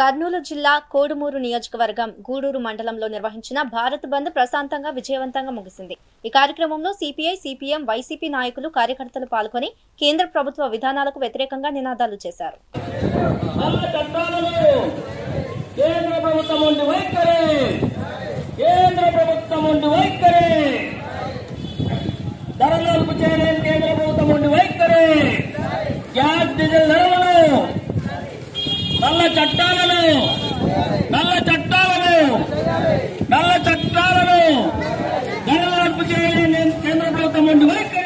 కర్నూలు జిల్లా కోడుమూరు నియోజకవర్గం గూడూరు మండలంలో నిర్వహించిన భారత్ బంద్ ప్రశాంతంగా విజయవంతంగా ముగిసింది. ఈ కార్యక్రమంలో సిపిఐ సిపిఎం వైసీపీ నాయకులు కార్యకర్తలు పాల్గొని కేంద్ర ప్రభుత్వ విధానాలకు వ్యతిరేకంగా నినాదాలు చేశారు. కేంద్ర ప్రభుత్వం చేయలేని కేంద్ర ప్రభుత్వం ఉండి వైఖరి! గ్యాస్ డీజిల్ ధరలను నల్ల చట్టాలను నల్ల చట్టాలను నల్ల చట్టాలను ధరలకు చేయాలని కేంద్ర ప్రభుత్వం ఉండి వైఖరి